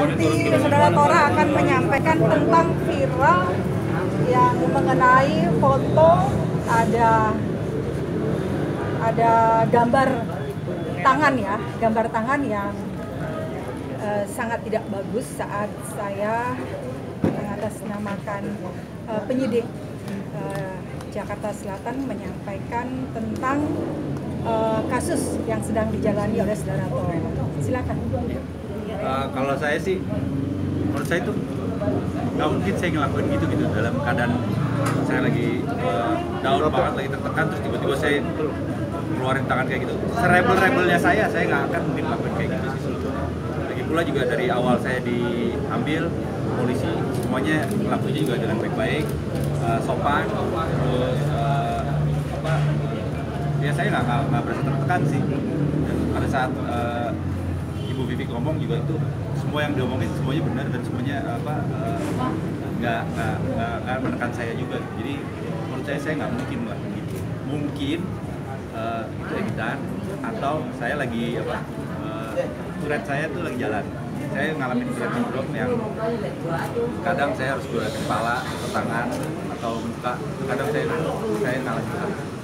nanti saudara Tora akan menyampaikan tentang viral yang mengenai foto ada ada gambar tangan ya, gambar tangan yang uh, sangat tidak bagus saat saya mengatasnamakan uh, penyidik uh, Jakarta Selatan menyampaikan tentang uh, kasus yang sedang dijalani oleh saudara Toro. Silakan. Uh, kalau saya sih, menurut saya itu nggak mungkin saya ngelakuin gitu gitu dalam keadaan saya lagi uh, down banget lagi tertekan terus tiba-tiba saya keluarin tangan kayak gitu. Serebel-rebelnya saya saya nggak akan mungkin lakuin kayak gitu sih lagi pula juga dari awal saya diambil polisi semuanya ngelakuinnya juga dengan baik-baik uh, sopan terus uh, apa ya saya nggak nggak merasa tertekan sih. Dan pada saat uh, Vivi ngomong juga itu semua yang diomongin semuanya benar dan semuanya apa nggak uh, nggak nggak menekan saya juga. Jadi menurut saya saya nggak mungkin lah gitu. Mungkin uh, itu editan atau saya lagi apa uh, saya tuh lagi jalan. Saya ngalamin turet sindrom yang kadang saya harus gerakan kepala atau tangan atau muka. Kadang saya saya ngalamin